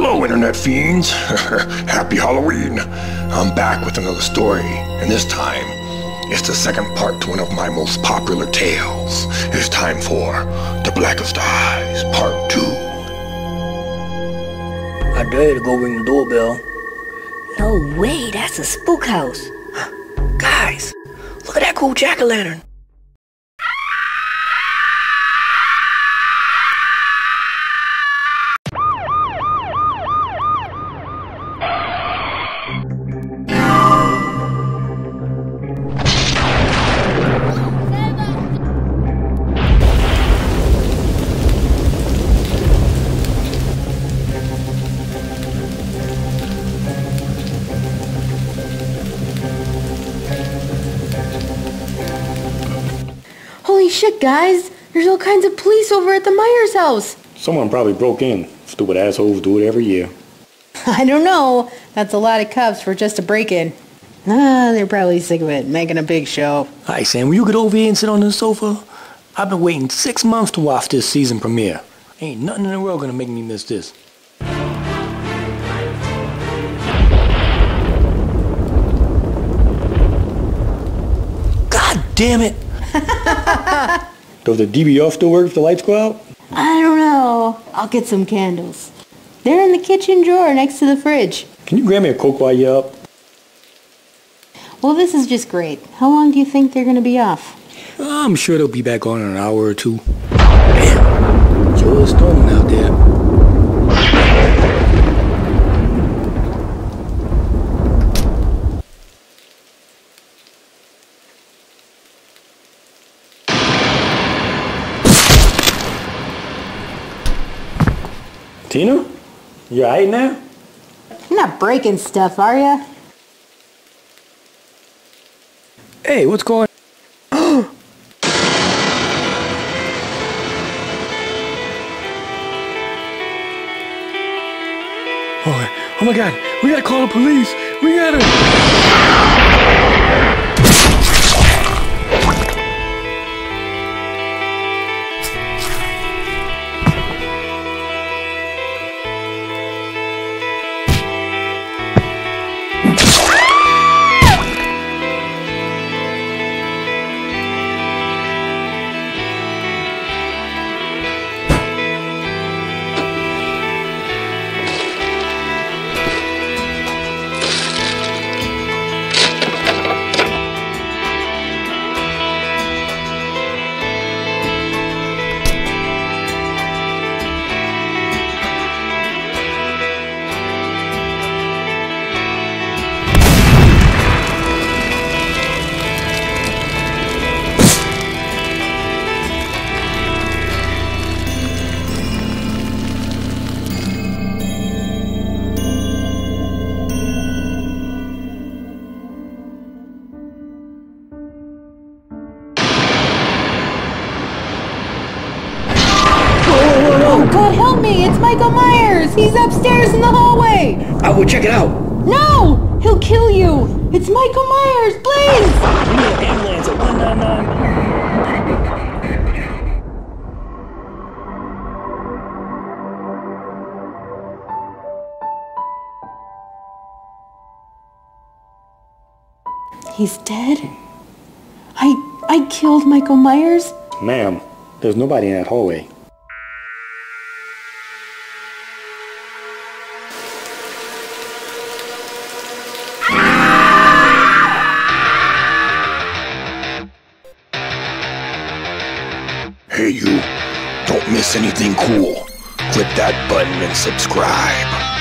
Hello, Internet fiends. Happy Halloween. I'm back with another story, and this time, it's the second part to one of my most popular tales. It's time for The Blackest Eyes, Part 2. I dare you to go ring the doorbell. No way, that's a spook house. Guys, look at that cool jack-o'-lantern. Holy shit, guys! There's all kinds of police over at the Myers house. Someone probably broke in. Stupid assholes do it every year. I don't know. That's a lot of cops for just a break-in. Ah, they're probably sick of it, making a big show. Hi, Sam, will you get over here and sit on the sofa? I've been waiting six months to watch this season premiere. Ain't nothing in the world gonna make me miss this. God damn it! Does the DVR still work if the lights go out? I don't know. I'll get some candles. They're in the kitchen drawer next to the fridge. Can you grab me a Coke while you're up? Well, this is just great. How long do you think they're gonna be off? I'm sure they'll be back on in an hour or two. Damn! Sure is storming out there. Tina? You alright now? You're not breaking stuff, are ya? Hey, what's going Oh, oh my god, we gotta call the police. We gotta. God help me! It's Michael Myers! He's upstairs in the hallway! I will check it out. No! He'll kill you! It's Michael Myers! Please! We need an ambulance at 199. He's dead? I I killed Michael Myers? Ma'am, there's nobody in that hallway. Hey, you. Don't miss anything cool. Click that button and subscribe.